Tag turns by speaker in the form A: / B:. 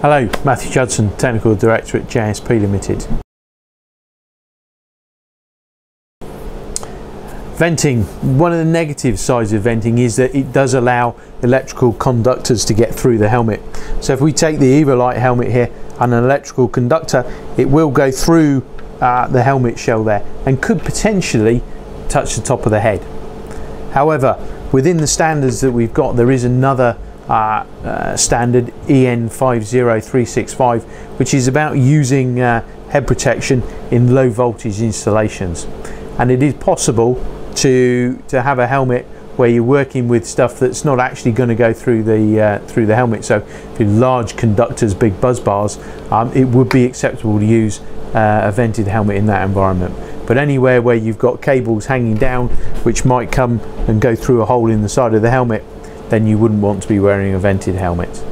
A: Hello, Matthew Judson, Technical Director at JSP Limited. Venting, one of the negative sides of venting is that it does allow electrical conductors to get through the helmet. So if we take the Evolite helmet here and an electrical conductor, it will go through uh, the helmet shell there and could potentially touch the top of the head. However, within the standards that we've got, there is another uh, uh, standard EN50365, which is about using uh, head protection in low voltage installations. And it is possible to to have a helmet where you're working with stuff that's not actually going to go through the uh, through the helmet. So, if you large conductors, big bus bars, um, it would be acceptable to use uh, a vented helmet in that environment. But anywhere where you've got cables hanging down, which might come and go through a hole in the side of the helmet, then you wouldn't want to be wearing a vented helmet.